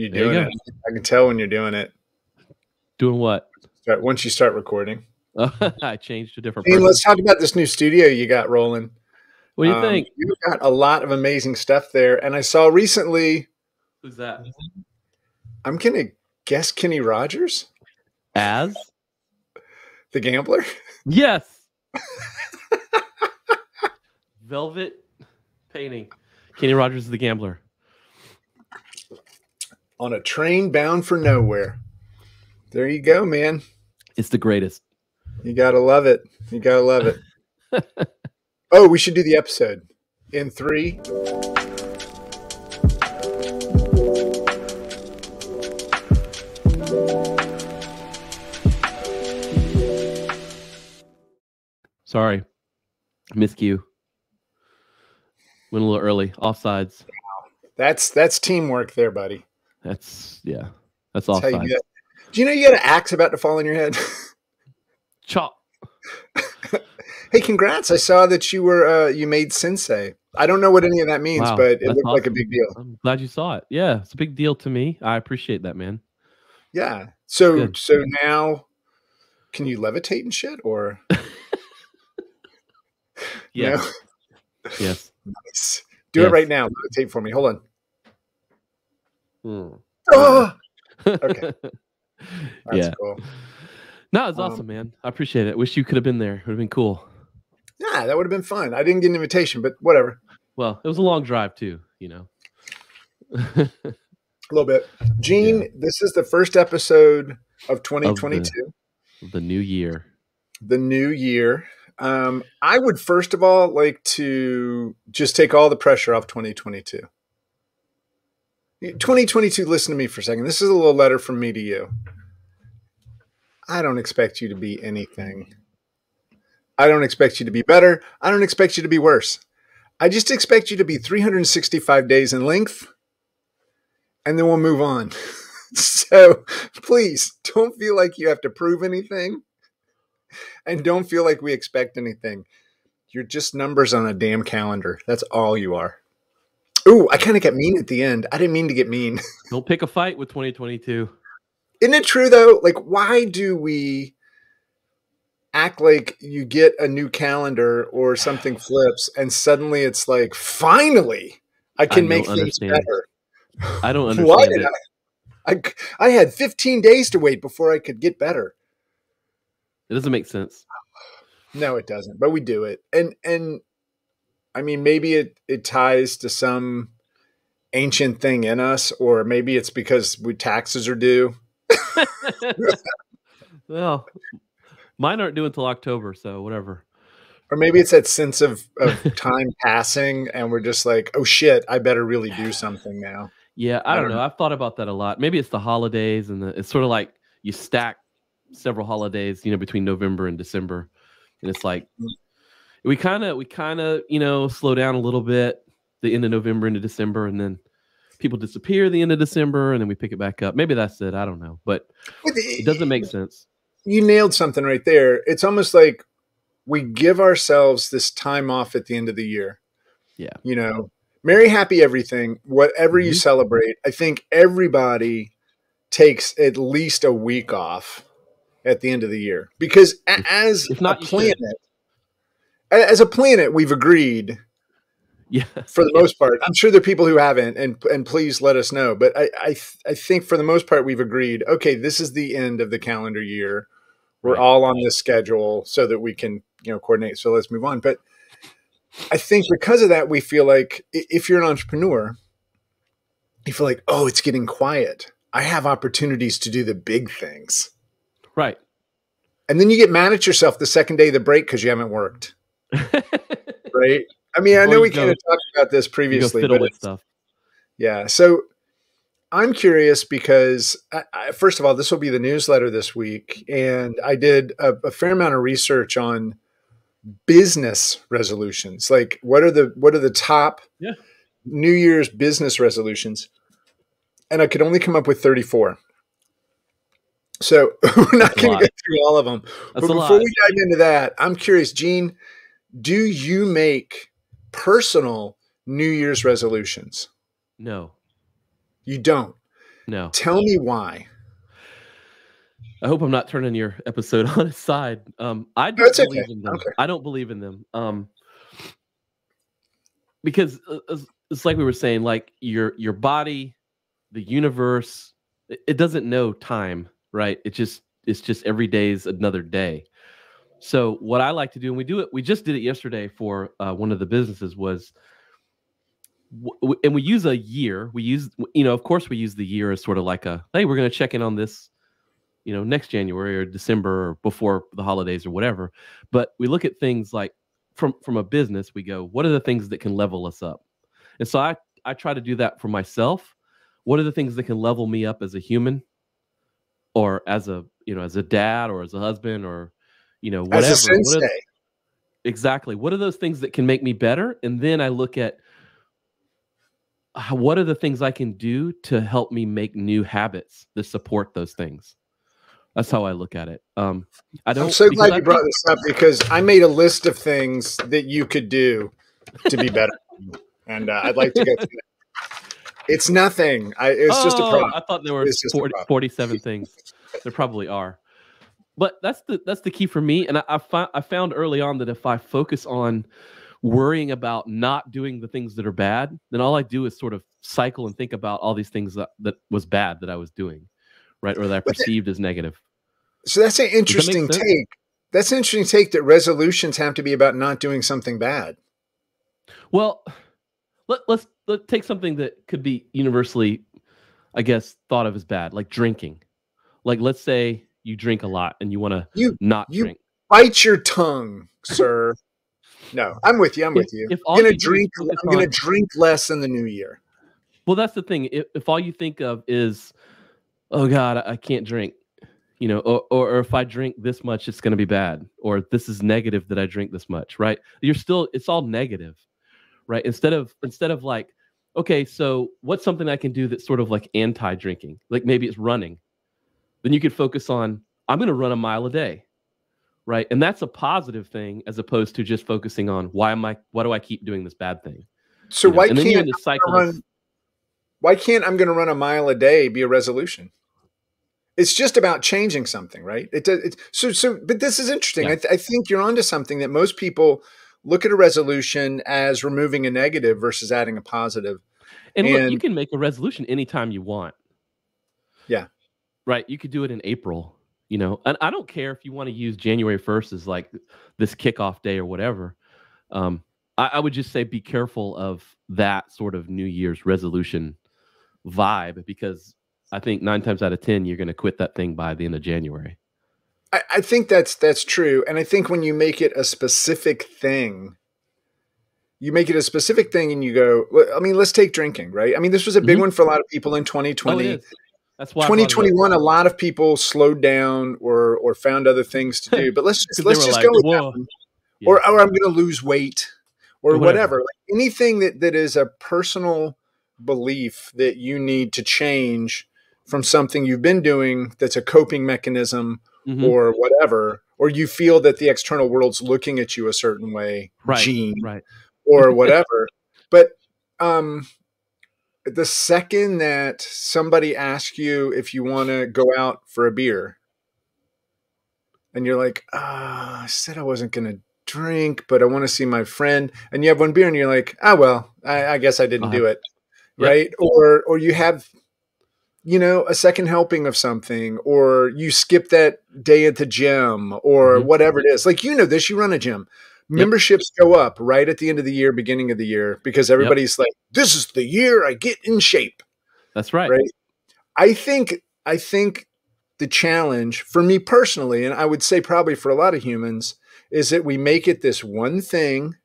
You There you doing it? I can tell when you're doing it. Doing what? Start- Once you start recording. I changed to a different Hey, let's talk about this new studio you got rolling. What do you Um, think? You've got a lot of amazing stuff there, and I saw recently. Who's that? I'm gonna guess Kenny Rogers, As? the gambler. Yes. Velvet painting. Kenny Rogers is the gambler. On a train bound for nowhere. There you go, man. It's the greatest. You gotta love it. You gotta love it. oh, we should do the episode in three. Sorry. Miscue. Went a little early. Offsides. That's that's teamwork there, buddy. That's yeah. That's you do, you know you got an axe about to fall on your head? Chop. hey, congrats! I saw that you were uh, you made sensei. I don't know what any of that means, Wow, but it looked like a big deal. I'm glad you saw it. Yeah, it's a big deal to me. I appreciate that, man. Yeah. So Good. so now, can you levitate and shit or? Yeah. No? Yes. Nice. Do it right now. Levitate for me. Hold on. Hmm. Ah! Okay. That's yeah. cool. No, it's Um, awesome, man. I appreciate it. Wish you could have been there. It would have been cool. Yeah, that would have been fun. I didn't get an invitation, but whatever. Well, it was a long drive too, you know. A little bit. Gene, this is the first episode of 2022, the new year. the new year. Um, I would first of all like to just take all the pressure off 2022. 2022, listen to me for a second. This is a little letter from me to you. I don't expect you to be anything. I don't expect you to be better. I don't expect you to be worse. I just expect you to be 365 days in length, and then we'll move on. so please don't feel like you have to prove anything, and don't feel like we expect anything. You're just numbers on a damn calendar. That's all you are. Ooh, I kind of got mean at the end. I didn't mean to get mean. Don't pick a fight with 2022. Isn't it true though? Like, why do we act like you get a new calendar or something flips and suddenly it's like, finally, I can don't make things better? I don't understand. Why did it. I? I, I had 15 days to wait before I could get better. It doesn't make sense. No, it doesn't. But we do it, and and I mean, maybe it it ties to some ancient thing in us, or maybe it's because we taxes are due. well, mine aren't due until October, so whatever. Or maybe it's that sense of, of time passing, and we're just like, oh shit, I better really do something now. Yeah, I, I don't don't know. I've thought about that a lot. Maybe it's the holidays, and the, it's sort of like you stack several holidays, you know, between November and December, and it's like mm. We kind of we kind of you know slow down a little bit the end of November into December, and then people disappear the end of December, and then we pick it back up. Maybe that's it. I don't know, but it doesn't make sense. You nailed something right there. It's almost like we give ourselves this time off at the end of the year. Yeah. You know, merry, happy, everything, whatever you Mhm. celebrate. I think everybody takes at least a week off at the end of the year because If- as if not, a you planet, as a planet, we've agreed Yeah, for the most part. I'm sure there are people who haven't, and and please let us know. But I I, th- I think for the most part we've agreed. Okay, this is the end of the calendar year. We're Right. all on this schedule so that we can you know coordinate. So let's move on. But I think because of that, we feel like if you're an entrepreneur, you feel like oh, it's getting quiet. I have opportunities to do the big things, right. and then you get mad at yourself the second day of the break because you haven't worked. Right? I mean, I know we kind of talked about this previously, but stuff. Yeah. So I'm curious because, I, I, first of all, this will be the newsletter this week. And I did a, a fair amount of research on business resolutions. Like, what are the what are the top Yeah. New Year's business resolutions? And I could only come up with 34. So we're not going to get through all of them. That's but before we dive into that, I'm curious, Gene, do you make personal New Year's resolutions? No, You don't. No. Tell me why. I hope I'm not turning your episode on its side. Um, I don't That's believe okay. in them. Okay. I don't believe in them. Um, because uh, it's- like we were saying, like your your body, the universe, it, it doesn't know time, right? It just it's just every day is another day. So what I like to do, and we do it, we just did it yesterday for uh, one of the businesses was. And we use a year. We use, you know, of course, we use the year as sort of like a, hey, we're going to check in on this you know next january or december or before the holidays or whatever but we look at things like from from a business we go what are the things that can level us up and so i i try to do that for myself what are the things that can level me up as a human or as a you know as a dad or as a husband or you know whatever What are- exactly. What are those things that can make me better? And then i look at what are the things i can do to help me make new habits that support those things? That's how i look at it. Um i don't I'm so because glad I you brought this up because I made a list of things that you could do to be better, and uh, I'd like to go through that. It's nothing. I, it's just a Oh, problem. i thought there were It's just a 40, 47 things. There probably are but that's the that's the key for me and i I, fi- I found early on that if i focus on worrying about not doing the things that are bad then all i do is sort of cycle and think about all these things that, that was bad that i was doing right or that i perceived as negative So that's an interesting sense? take. That's an interesting take that resolutions have to be about not doing something bad. Well, let, let's let take something that could be universally, I guess, thought of as bad, like drinking. Like, let's say you drink a lot and you want to You not you- drink. bite your tongue, sir. no, I'm with you. I'm If- with you. if I'm gonna you do is drink. I'm gonna drink less in the new year. Well, that's the thing. If, if all you think of is, oh God, I, I can't drink, you know, or, or, or if I drink this much, it's going to be bad, or this is negative that I drink this much, right? You're still, it's all negative, right? Instead of, instead of like, okay, so what's something I can do that's sort of like anti drinking? Like maybe it's running. Then you could focus on, I'm going to run a mile a day, right? And that's a positive thing as opposed to just focusing on why am I, why do I keep doing this bad thing? So You know, why and then you're in can't the cycle. run- of- why can't I'm going to run a mile a day be a resolution? It's just about changing something, right? It does. It's, so so. But this is interesting. Yeah. I, th- I think you're onto something that most people look at a resolution as removing a negative versus adding a positive. And, look, you can make a resolution anytime you want. Right. You could do it in April, you know, and I don't care if you want to use January 1st as like this kickoff day or whatever. Um, I, I would just say be careful of that sort of New Year's resolution vibe because I think nine times out of 10, you're going to quit that thing by the end of January. I, I think that's that's true, and I think when you make it a specific thing, you make it a specific thing, and you go. I mean, let's take drinking, right? I mean, this was a big Mhm. one for a lot of people in Oh, 2020. it is. That's why I brought it up. 2021 a lot of people slowed down or or found other things to do but let's just let's just like, go with that one. Yeah. or, or i'm going to lose weight or whatever, whatever. Like anything that that is a personal belief that you need to change from something you've been doing that's a coping mechanism Mhm. or whatever or you feel that the external world's looking at you a certain way right. gene Right. or whatever. but um, the second that somebody asks you if you want to go out for a beer, and you're like, ah, I said I wasn't going to drink, but I want to see my friend, and you have one beer, and you're like, ah, well, I, I guess I didn't Uh-huh. do it, Yep. right? Or or you have. You know, a second helping of something, or you skip that day at the gym, or Mhm. whatever it is. Like, you know this, you run a gym memberships go up right at the end of the year, beginning of the year, because everybody's like, "This is the year I get in shape." That's right. Right. I think I think the challenge for me personally, and I would say probably for a lot of humans, is that we make it this one thing.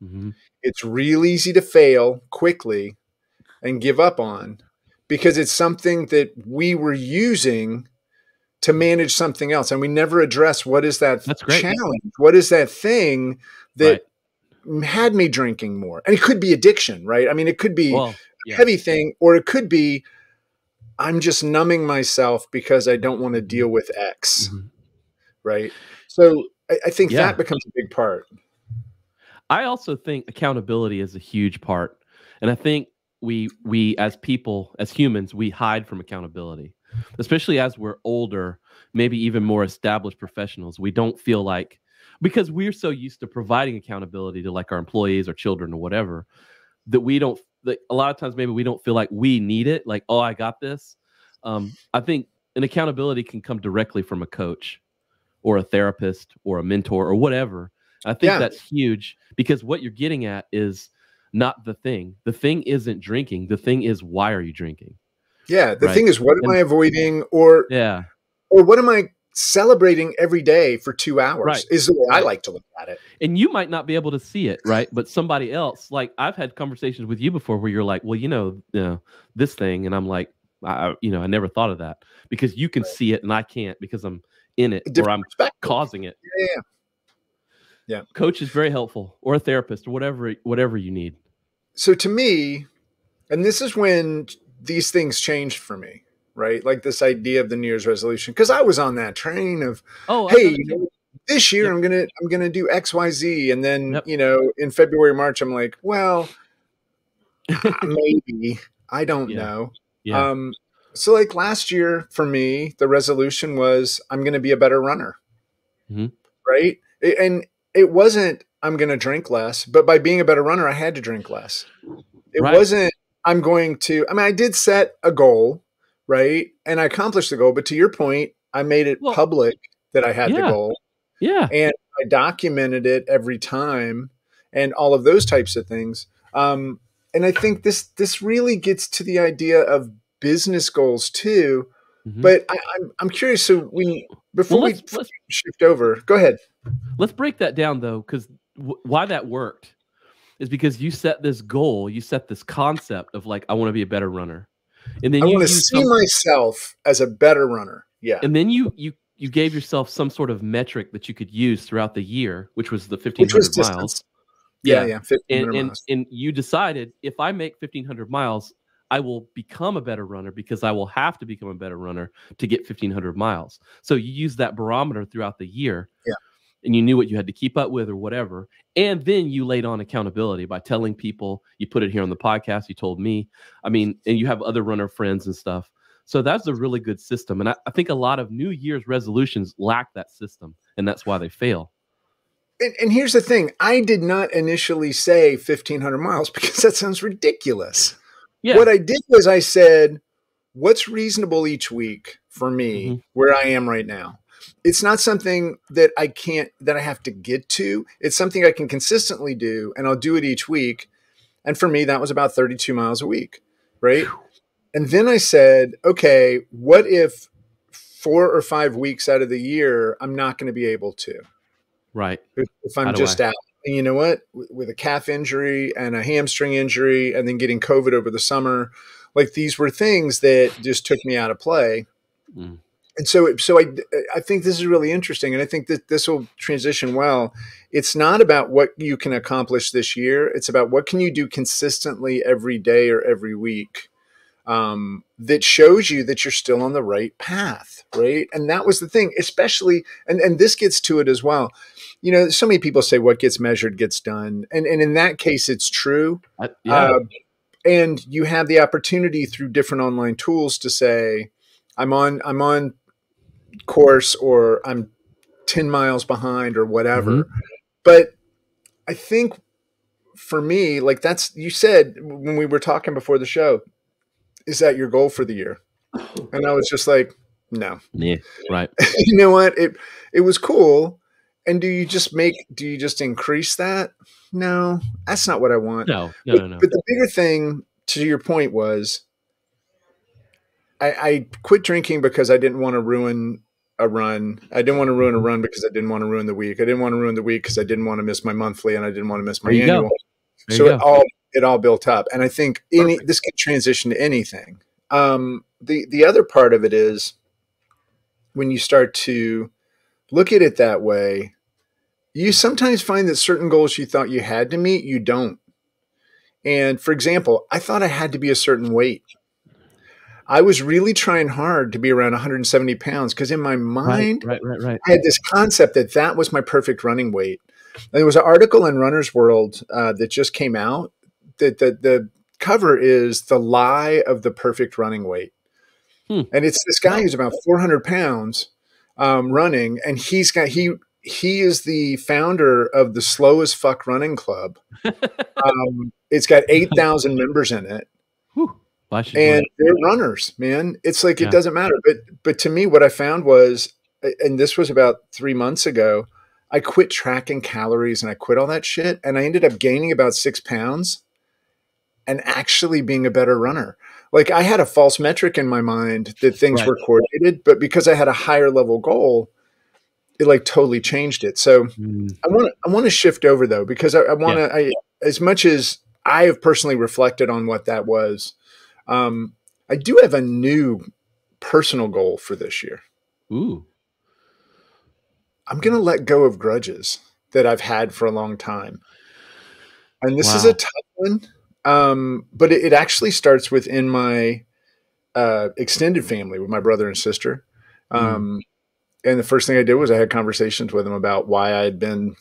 hmm It's real easy to fail quickly and give up on because it's something that we were using to manage something else and we never address what is that challenge what is that thing that had me drinking more and it could be addiction right i mean it could be Well, a yeah. heavy thing or it could be i'm just numbing myself because i don't want to deal with x Mhm. right so i, I think Yeah. that becomes a big part I also think accountability is a huge part. And I think we we as people as humans we hide from accountability, especially as we're older, maybe even more established professionals. We don't feel like because we're so used to providing accountability to like our employees or children or whatever that we don't like a lot of times maybe we don't feel like we need it like oh i got this um, i think an accountability can come directly from a coach or a therapist or a mentor or whatever i think Yeah. that's huge because what you're getting at is not the thing the thing isn't drinking the thing is why are you drinking Yeah. The Right. thing is, what am And- I avoiding, or yeah or what am I celebrating every day for two hours? Right. Is the way I like to look at it. and you might not be able to see it right but somebody else like i've had conversations with you before where you're like well you know you know this thing and i'm like I, you know i never thought of that because you can see it and i can't because i'm in it or i'm causing it Yeah, yeah. Yeah. coach is very helpful or a therapist or whatever whatever you need so to me, and this is when these things changed for me, right? Like this idea of the New Year's resolution, because I was on that train of, oh hey, you know, this year Yep. I'm gonna I'm gonna do X Y Z, and then Yep. you know in February March I'm like, well, maybe I don't Yeah. know. yeah Um, so like last year for me, the resolution was I'm going to be a better runner, Mhm. right? A- And it wasn't I'm going to drink less, but by being a better runner, I had to drink less. It Right. wasn't I'm going to. I mean, I did set a goal, right, and I accomplished the goal. But to your point, I made it Well, public that I had the goal, yeah and I documented it every time, and all of those types of things. Um, and I think this this really gets to the idea of business goals too. Mhm. But I, I'm I'm curious. So we before well, we let's, let's shift over, go ahead. let's break that down though because w- why that worked is because you set this goal you set this concept of like i want to be a better runner and then I you want to see myself as a better runner. Yeah, and then you you you gave yourself some sort of metric that you could use throughout the year which was the 1500 miles. Yeah, Yeah. yeah, and, and and you decided if i make 1500 miles i will become a better runner because i will have to become a better runner to get 1500 miles so you use that barometer throughout the year Yeah. And you knew what you had to keep up with or whatever and then you laid on accountability by telling people you put it here on the podcast you told me i mean and you have other runner friends and stuff so that's a really good system and I, I think a lot of new year's resolutions lack that system and that's why they fail And, and here's the thing: I did not initially say 1500 miles because that sounds ridiculous. yeah What I did was I said, what's reasonable each week for me Mhm. where I am right now? It's not something that I can't, that I have to get to. It's something I can consistently do, and I'll do it each week. And for me, that was about 32 miles a week, right? And then I said, okay, what if four or five weeks out of the year, I'm not going to be able to? right if, if I'm just I- out. And you know what? With with a calf injury and a hamstring injury, and then getting COVID over the summer, like these were things that just took me out of play. Mm. And so, so I, I think this is really interesting, and I think that this will transition well. It's not about what you can accomplish this year; it's about what can you do consistently every day or every week um, that shows you that you're still on the right path, right? And that was the thing, especially, and and this gets to it as well. You know, so many people say what gets measured gets done, and and in that case, it's true. I, yeah Uh, and you have the opportunity through different online tools to say, I'm on I'm on course or I'm 10 miles behind or whatever. Mm-hmm. But I think for me, like that's you said when we were talking before the show, is that your goal for the year? And I was just like, no. yeah right you know what? It it was cool. And do you just make do you just increase that? No, that's not what I want. no no But, no no but the bigger thing, to your point, was I, I quit drinking because I didn't want to ruin a run. I didn't want to ruin a run because I didn't want to ruin the week. I didn't want to ruin the week because I didn't want to miss my monthly and I didn't want to miss my annual. So it all it all built up, and I think any Perfect. this can transition to anything. Um, the the other part of it is when you start to look at it that way, you sometimes find that certain goals you thought you had to meet, you don't. And for example, I thought I had to be a certain weight. I was really trying hard to be around 170 pounds because in my mind, right right right I had this concept that that was my perfect running weight. And there was an article in Runner's World uh, that just came out that the, the cover is the lie of the perfect running weight. Hmm. And it's this guy who's about 400 pounds um, running, and he's got he he is the founder of the slowest fuck running club. um, it's got 8,000 members in it. Whew. Well, I should And they're runners, man. It's like Yeah. it doesn't matter. But but to me, what I found was, and this was about three months ago, I quit tracking calories and I quit all that shit, and I ended up gaining about six pounds, and actually being a better runner. Like I had a false metric in my mind that things Right. were coordinated, but because I had a higher level goal, it like totally changed it. So Mm, I want to I want to shift over though because I, I want to I as much as I have personally reflected on what that was, um, I do have a new personal goal for this year. Ooh. I'm going to let go of grudges that I've had for a long time, and this is a tough one. Um, but it, it actually starts within my uh, extended family with my brother and sister. Um, And the first thing I did was I had conversations with them about why I had been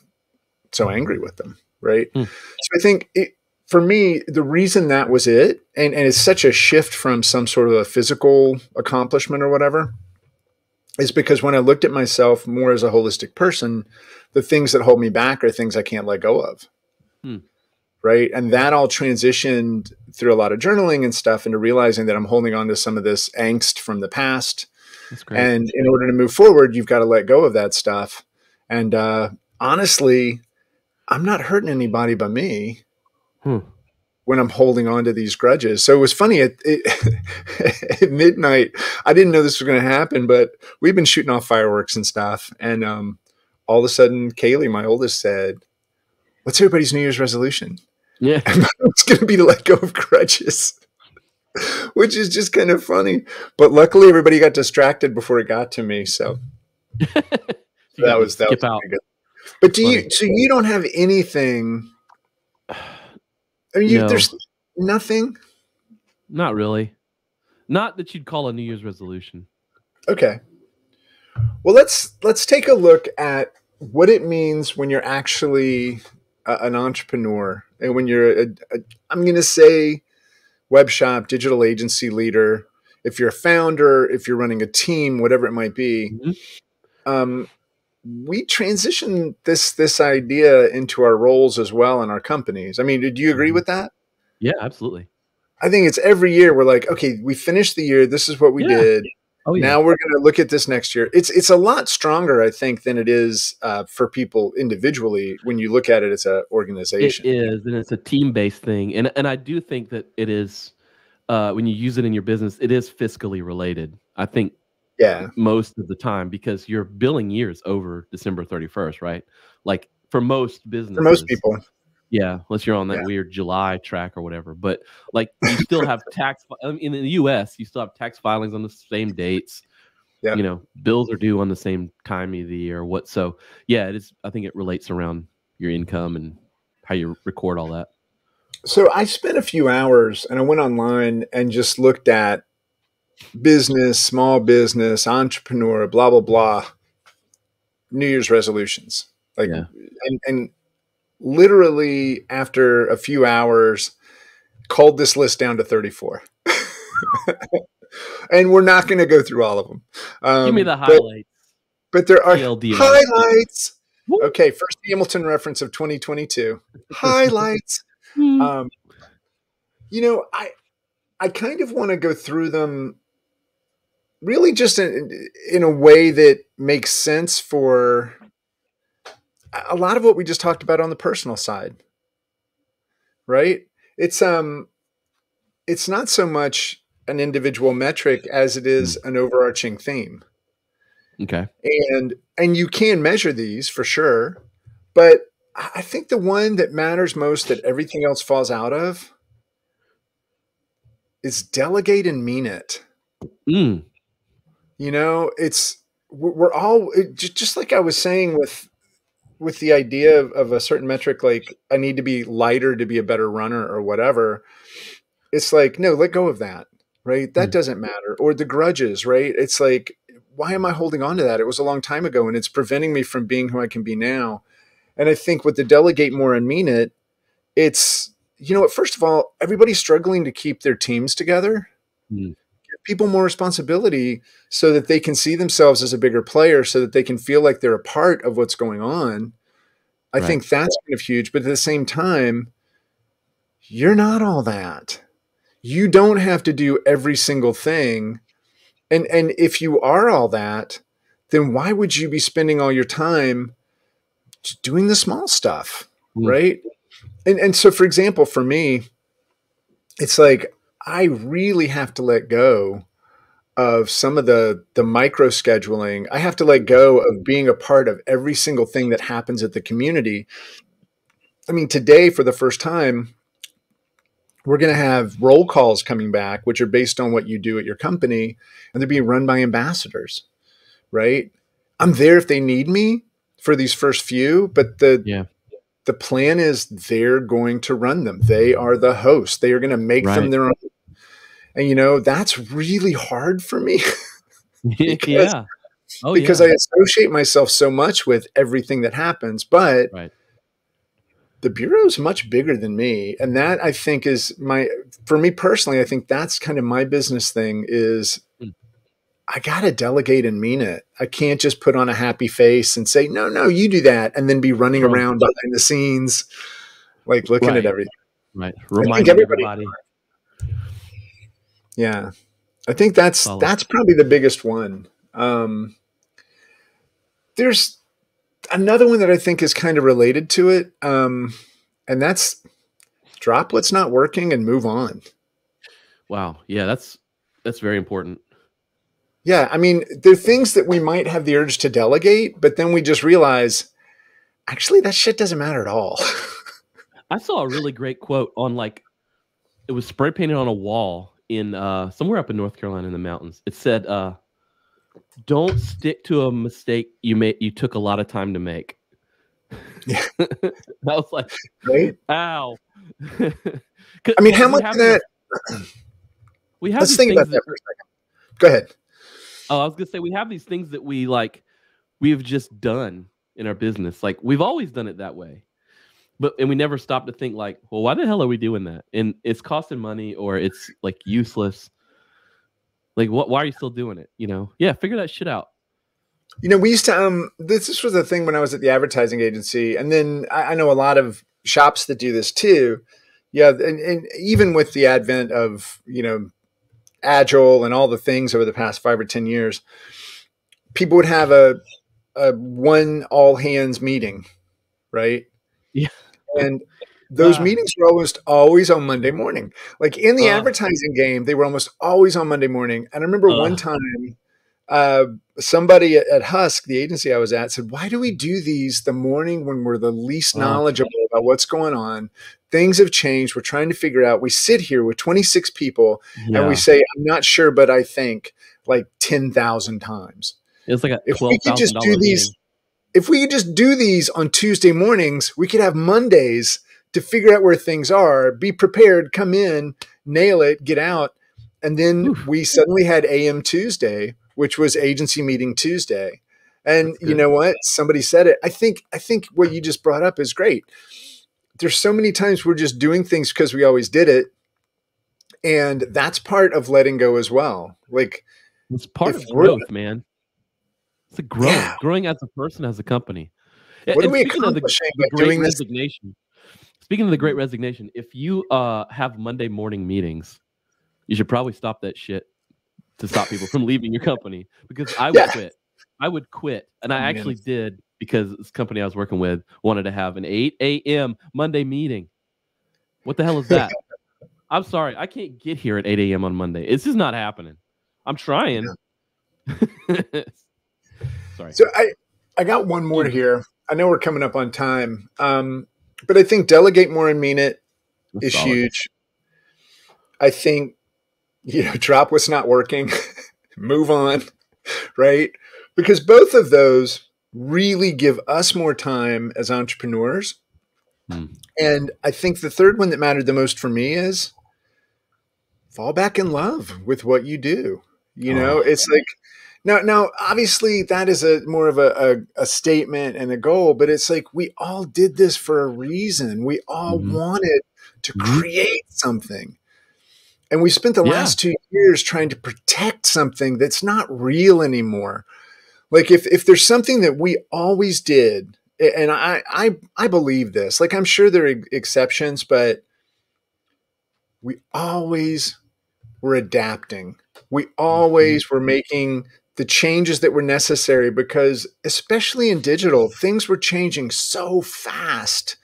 so angry with them. Right. Hmm. So I think it, for me, the reason that was it, and, and it's such a shift from some sort of a physical accomplishment or whatever, is because when I looked at myself more as a holistic person, the things that hold me back are things I can't let go of. Hmm. Right. And that all transitioned through a lot of journaling and stuff into realizing that I'm holding on to some of this angst from the past. That's great. And in order to move forward, you've got to let go of that stuff. And uh, honestly, I'm not hurting anybody but me Hmm. when I'm holding on to these grudges. So it was funny at, it, at midnight. I didn't know this was going to happen, but we've been shooting off fireworks and stuff. And um, all of a sudden, Kaylee, my oldest, said, What's everybody's New Year's resolution? yeah. it's going to be to let go of grudges, which is just kind of funny. But luckily, everybody got distracted before it got to me. So that was that was out. good. But do you? So you don't have anything? I mean, you, No. there's nothing. Not really. Not that you'd call a New Year's resolution. Okay. Well, let's let's take a look at what it means when you're actually a, an entrepreneur and when you're a, a I'm going to say web shop, digital agency leader, if you're a founder, if you're running a team, whatever it might be. Mhm. Um, we transition this this idea into our roles as well in our companies. I mean, do you agree Mhm. with that? Yeah, absolutely. I think it's every year we're like, okay, we finished the year. This is what we Yeah. did. Oh yeah. Now we're going to look at this next year. It's it's a lot stronger, I think, than it is uh, for people individually when you look at it as an organization. is, and it's a team-based thing, and and I do think that it is. Uh, when you use it in your business, it is fiscally related. I think Yeah, most of the time because your billing year is over December thirty first, right? Like for most businesses, for most people. yeah, unless you're on that Yeah. weird July track or whatever. But like you still have tax I mean, in the U.S. You still have tax filings on the same dates. Yeah. You know, bills are due on the same time of the year. What? So yeah, it is. I think it relates around your income and how you record all that. So I spent a few hours and I went online and just looked at business, small business, entrepreneur, blah blah blah, New Year's resolutions. Like, Yeah. and and literally after a few hours, culled this list down to thirty four. and we're not going to go through all of them. Um, Give me the but- highlights. But, there are TLDR. highlights. Woo. Okay, first Hamilton reference of 2022. Highlights. Um, you know, I I kind of want to go through them really just in, in a way that makes sense for a lot of what we just talked about on the personal side. Right? It's um it's not so much an individual metric as it is an overarching theme okay. and and you can measure these for sure but i I think the one that matters most that everything else falls out of is delegate and mean it Mm, you know it's we're all it, just like i was saying with with the idea of, of a certain metric like i need to be lighter to be a better runner or whatever it's like no let go of that right that Mm. doesn't matter or the grudges right it's like why am i holding on to that it was a long time ago and it's preventing me from being who i can be now and i think with the delegate more and mean it it's you know what? First of all, everybody's struggling to keep their teams together. Mm. People more responsibility so that they can see themselves as a bigger player, so that they can feel like they're a part of what's going on. I Right. think that's kind of huge. But at the same time, you're not all that. You don't have to do every single thing. And and if you are all that, then why would you be spending all your time doing the small stuff? Mm. Right? And and so for example, for me, it's like I really have to let go of some of the the micro scheduling. I have to let go of being a part of every single thing that happens at the community. I mean, today for the first time, we're going to have roll calls coming back, which are based on what you do at your company, and they're being run by ambassadors, right? I'm there if they need me for these first few, but the Yeah. the plan is they're going to run them. They are the host. They are going to make them their own. And you know that's really hard for me Because- yeah. Oh, because yeah. I associate myself so much with everything that happens. But Right. the bureau is much bigger than me, and that I think is my for me personally. I think that's kind of my business thing is. Mm. I got to delegate and mean it. I can't just put on a happy face and say, no, no, you do that. And then be running around behind the scenes, like looking Right. at everything. Right. Reminding everybody- everybody. Yeah. I think that's Solid. that's probably the biggest one. Um, there's another one that I think is kind of related to it, um, and that's drop what's not working and move on. Wow. Yeah, that's that's very important. Yeah, I mean, there are things that we might have the urge to delegate, but then we just realize, actually, that shit doesn't matter at all. I saw a really great quote on like it was spray painted on a wall in uh somewhere up in North Carolina in the mountains. It said uh don't stick to a mistake you made you took a lot of time to make. Yeah. I was like, right? ow. I mean, how much that? we have Let's think things about that for a second. Go ahead. Oh, I was gonna say we have these things that we like we've just done in our business. Like we've always done it that way. But and we never stop to think like, well, why the hell are we doing that? And it's costing money or it's like useless. Like what why are you still doing it? You know? Yeah, figure that shit out. You know, we used to um this, this was a thing when I was at the advertising agency, and then I, I know a lot of shops that do this too. Yeah, and, and even with the advent of you know agile and all the things over the past five or ten years, people would have a a one all hands meeting, right? Yeah. And those meetings were almost always on Monday morning. Like in the Ugh. advertising game, they were almost always on Monday morning. And I remember one time uh, somebody at, at Husk, the agency I was at, said, Why do we do these the morning when we're the least knowledgeable about what's going on? Things have changed. We're trying to figure out. We sit here with 26 people and we say, I'm not sure, but I think like 10,000 times. it's like a if twelve we could just do dollar these if we could just do these on Tuesday mornings, we could have Mondays to figure out where things are, be prepared, come in, nail it, get out. And then Oof. we suddenly had AM Tuesday, which was agency meeting Tuesday. And you know what? Somebody said it. I think I think what you just brought up is great. There's so many times we're just doing things because we always did it. And that's part of letting go as well. Like It's part of growth, man. It's a growth, Yeah. growing as a person, as a company. What are we speaking of the, the great doing this? resignation. Speaking of the great resignation, if you uh have Monday morning meetings, you should probably stop that shit to stop people from leaving your company because I would Yeah. quit. I would quit, and I Oh, man. actually did because this company I was working with wanted to have an 8 a.m. Monday meeting. What the hell is that? I'm sorry, I can't get here at 8 a.m. on Monday. This is not happening. I'm trying. sorry. So I I got one more here. I know we're coming up on time, um, but I think delegate more and mean it That's is solid. huge. I think you know drop what's not working, move on, right? Because both of those really give us more time as entrepreneurs. Hmm. And I think the third one that mattered the most for me is fall back in love with what you do. You know, Oh. it's like now, now obviously that is a more of a, a, a statement and a goal, but it's like we all did this for a reason. We all Mhm. wanted to Mhm. create something. And we spent the Yeah. last two years trying to protect something that's not real anymore. Like if if there's something that we always did, and I I I believe this. Like I'm sure there are exceptions, but we always were adapting. We always were making the changes that were necessary because especially in digital, things were changing so fast.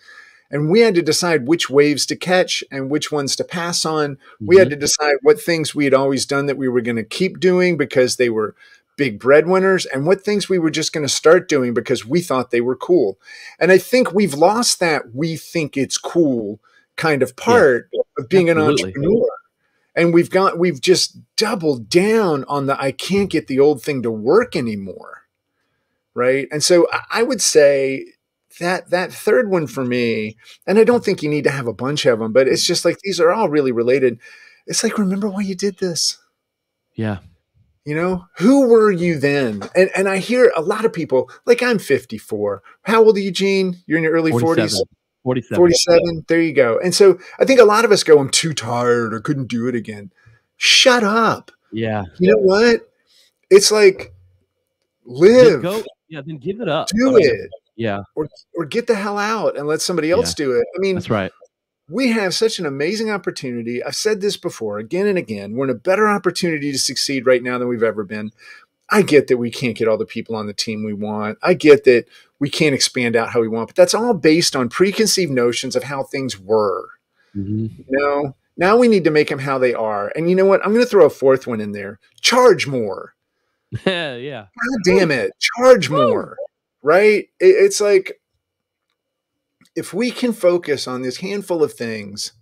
And we had to decide which waves to catch and which ones to pass on we had mm-hmm. to decide what things we had always done that we were going to keep doing because they were big breadwinners and what things we were just going to start doing because we thought they were cool. And I think we've lost that we think it's cool kind of part of being Absolutely. an entrepreneur. And we've got we've just doubled down on the I can't get the old thing to work anymore. Right? And so I- would say that that third one for me, and I don't think you need to have a bunch of them, but it's just like these are all really related. It's like remember why you did this. Yeah. You know, who were you then? And and I hear a lot of people like I'm 54. How old are you, Gene? You're in your early 40s. 47. 47. 47. There you go. And so I think a lot of us go, I'm too tired. or couldn't do it again. Shut up. Yeah. You know what? It's like live, go. Yeah. Then give it up. do I mean, it, Yeah. or get the hell out and let somebody else do it. I mean, That's right. we have such an amazing opportunity. I've said this before again and again. We're in a better opportunity to succeed right now than we've ever been. I get that we can't get all the people on the team we want. I get that we can't expand out how we want, but that's all based on preconceived notions of how things were. Mhm. You know, now we need to make them how they are. And you know what? I'm going to throw a fourth one in there. Charge more. yeah. God damn it. Charge more. Right? It- it's like if we can focus on this handful of things,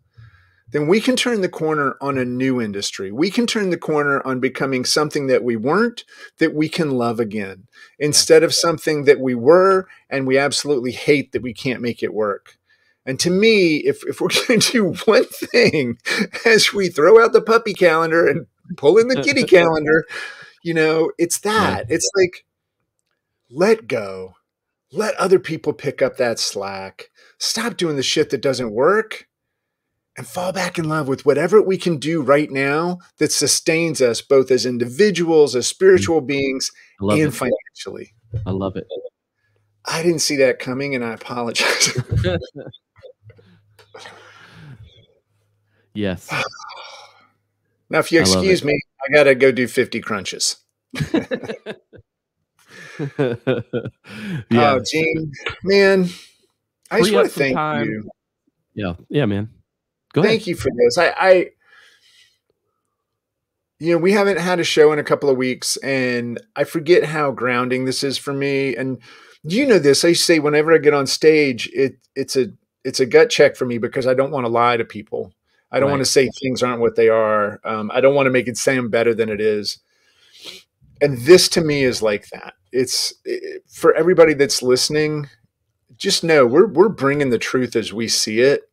then we can turn the corner on a new industry. We can turn the corner on becoming something that we weren't, that we can love again, instead of something that we were and we absolutely hate that we can't make it work. And to me, if, if we're going to do one thing as we throw out the puppy calendar and pull in the kitty calendar, you know, it's that. It's like, let go. Let other people pick up that slack. Stop doing the shit that doesn't work and fall back in love with whatever we can do right now that sustains us both as individuals, as spiritual mm. beings, and it. financially. I love it. I didn't see that coming and I apologize. Yes. now, if you excuse it. me, I got to go do 50 crunches. yeah. Oh, Gene, man, I just want to thank time. you. yeah. Yeah, man. Go ahead. Thank you for this. I, I, you know, we haven't had a show in a couple of weeks, and I forget how grounding this is for me. And you know this. I say whenever I get on stage, it it's a it's a gut check for me because I don't want to lie to people. I don't Right. want to say things aren't what they are. Um, I don't want to make it sound better than it is. And this to me is like that. It's it, for everybody that's listening. Just know we're we're bringing the truth as we see it.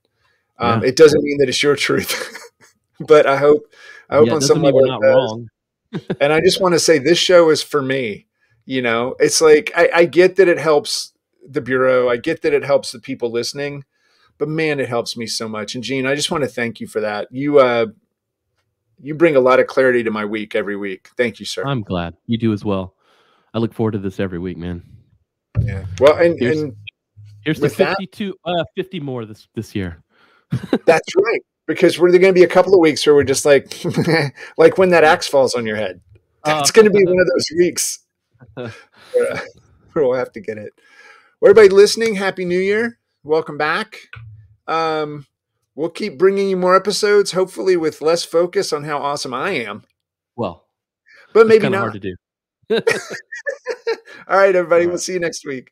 Um, Yeah. It doesn't mean that it's your truth, but I hope I hope yeah, on some level we're not does. wrong. And I just want to say this show is for me. You know, it's like I, I get that it helps the bureau. I get that it helps the people listening, but man, it helps me so much. And Gene, I just want to thank you for that. You uh, you bring a lot of clarity to my week every week. Thank you, sir. I'm glad you do as well. I look forward to this every week, man. yeah. Well, and, Here's- and Here's the that- 52, uh, 50 more this this year. that's right. Because we're going to be a couple of weeks where we're just like, like when that axe falls on your head. That's Uh, going to be one of those weeks where, uh, where we'll have to get it. Well, everybody listening, Happy New Year. Welcome back. Um, we'll keep bringing you more episodes, hopefully with less focus on how awesome I am, Well, but maybe not. hard to do. All right, everybody. All We'll see you next week.